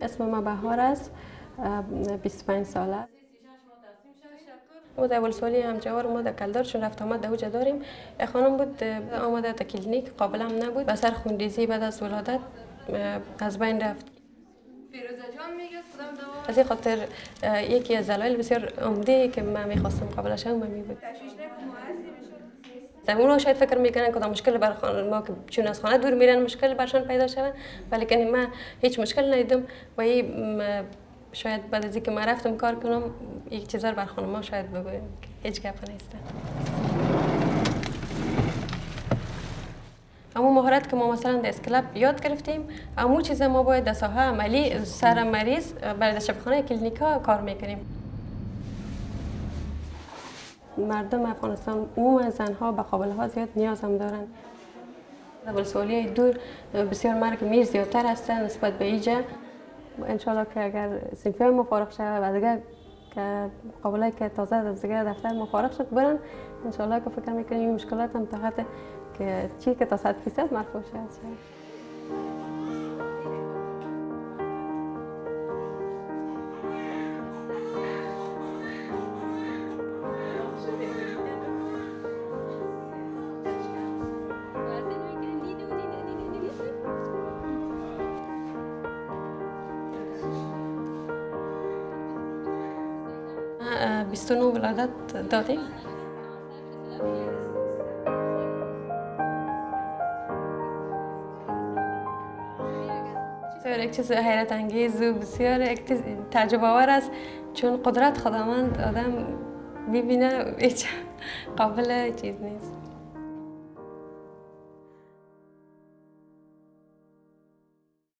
اسم ما بهار است. 25 ساله ما در هم همجوار ما در کلدار چون رفت آمد دوجه داریم. ای خانم بود آمده تا کلینیک قابل هم نبود. بسر سر خونریزی بعد از ولادت از بین رفت. از این خاطر یکی از دلایل بسیار عمده که من می‌خواستم قبلش هم می بود. اون شاید فکر می‌کنن که مشکل بر ما که چون از خانه دور میرن مشکل برشان پیدا شود. ولی که من هیچ مشکل ندیدم. و شاید بعد از اینکه من رفتم کار کنم یک چیزا بر خانم شاید بگویم. هیچ گپ نیست. اما مهارت که ما مثلا در اسکلاب یاد گرفتیم اما چیز ما باید در ساحه عملی سر مریض برای شفاخانه کلینیکا کار می‌کنیم. مردم افغانستان عموم زنها به قابل ها زیاد نیاز هم دارن در دور بسیار مرگ میر زیادتر هستن نسبت به ایجا انشالله که اگر سنفی های مفارق شد و دیگه که قابله که تازه از دیگه دفتر مفارق شد برن انشالله که فکر می‌کنیم این مشکلات هم تحت که چی که تا صد فیصد مرفوع شد بیستونو ولادت دادیم بسیار یک چیز حیرت انگیز و بسیار یک تجربه آور است چون قدرت خداوند آدم ببینه هیچ قابل چیز نیست